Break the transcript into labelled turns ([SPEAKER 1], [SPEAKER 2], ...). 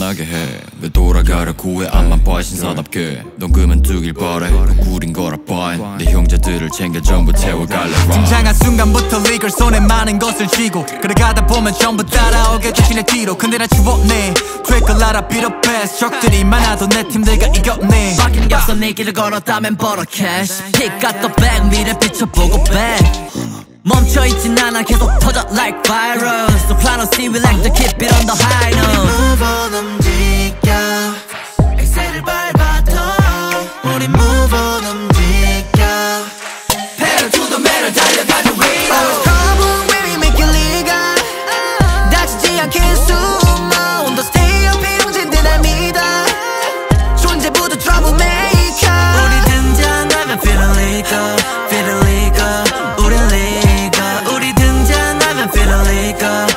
[SPEAKER 1] 편하게 해왜 돌아가려고 해. 앞만 봐 신사답게. 넌 그만 두길 바래. 그 꿀인 거라 봐내 형제들을 챙겨 전부 채워갈래 등장한
[SPEAKER 2] 순간부터 리걸 손에 많은 것을 쥐고 그래가다 보면 전부 따라오게 대신에 뒤로 근데 나 추웠네 트랙을 알아 패스 적들이 많아도 내 팀들과 이겼네.
[SPEAKER 3] 바뀐 게 없어 네 길을 걸었다면 벌어 cash. Pick up the bag 미래 비춰보고 back 멈춰있진 않아 계속 터져 like virus. So plan on see we like to keep it on the high note
[SPEAKER 2] 손 움직여
[SPEAKER 3] 엑셀을 밟아도 우리 move on 움직여 Pedal to the metal 달려가자 위로
[SPEAKER 2] Always problem when we make it legal 다치지 않게 숨어 온도 stay up 이용진들 날 믿어 존재부터 troublemaker 우리
[SPEAKER 3] 등장하면 feel illegal Feel illegal 우리 legal 우리 등장하면 feel illegal